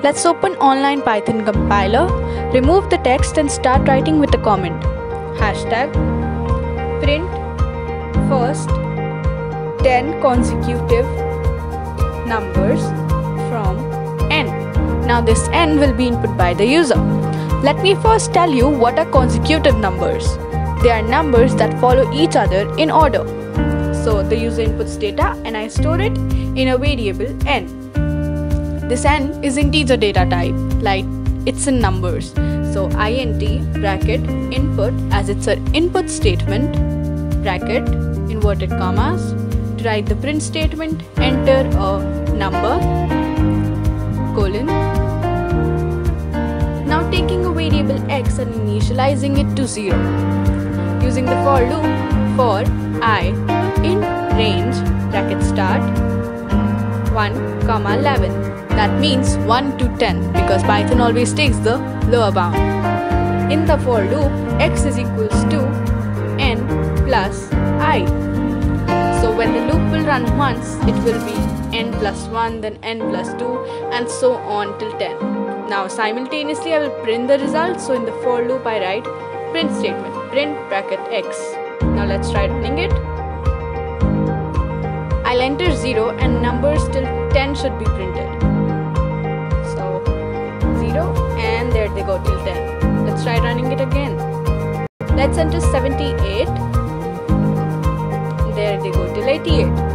Let's open online Python compiler, remove the text and start writing with a comment. Hashtag print first 10 consecutive numbers from n. Now this n will be input by the user. Let me first tell you what are consecutive numbers. They are numbers that follow each other in order. So the user inputs data and I store it in a variable n. This n is integer data type, like it's in numbers. So int bracket input as it's an input statement bracket inverted commas to write the print statement enter a number colon now taking a variable x and initializing it to 0 using the for loop for i in range bracket start 1 comma 11 that means 1 to 10 because Python always takes the lower bound. In the for loop, x is equals to n plus i. So when the loop will run once, it will be n plus 1, then n plus 2 and so on till 10. Now simultaneously I will print the result. So in the for loop I write print statement, print bracket x. Now let's try running it. I'll enter 0 and 10 should be printed. so 0 and there they go till 10 let's try running it again. Let's enter 78 there they go till 88